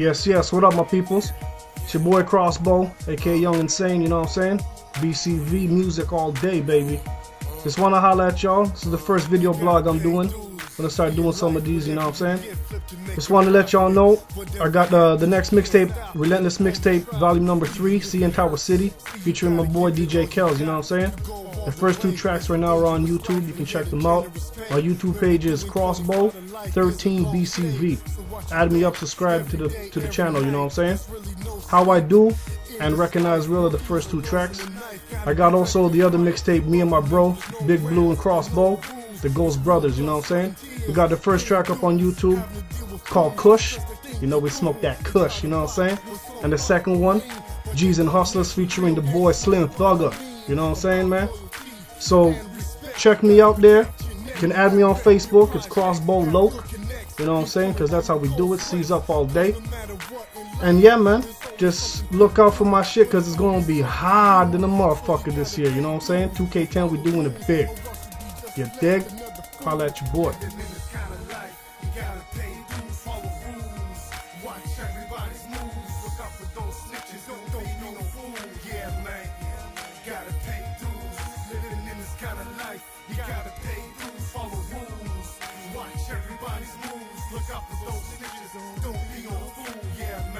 Yes, yes. What up, my peoples? It's your boy Crossbow, aka Young Insane, you know what I'm saying? BCV music all day, baby. Just want to holla at y'all. This is the first video blog I'm doing. Gonna start doing some of these, you know what I'm saying? Just want to let y'all know I got the the next mixtape, Relentless Mixtape, volume number three, CN Tower City, featuring my boy DJ Kells, you know what I'm saying? The first two tracks right now are on YouTube. You can check them out. My YouTube page is Crossbow 13 BCV. Add me up, subscribe to the to the channel. You know what I'm saying? How I do and recognize real are the first two tracks. I got also the other mixtape, me and my bro, Big Blue and Crossbow, the Ghost Brothers. You know what I'm saying? We got the first track up on YouTube called Kush. You know we smoke that Kush. You know what I'm saying? And the second one, G's and Hustlers featuring the boy Slim Thugger. You know what I'm saying, man? So check me out there. You can add me on Facebook. It's Crossbow Loc. You know what I'm saying? Because that's how we do it. Seize up all day. And yeah, man. Just look out for my shit because it's going to be hard than a motherfucker this year. You know what I'm saying? 2K10, we doing it big. You dig? Holla at your boy. Look out for those. Don't be no fool. Yeah, man.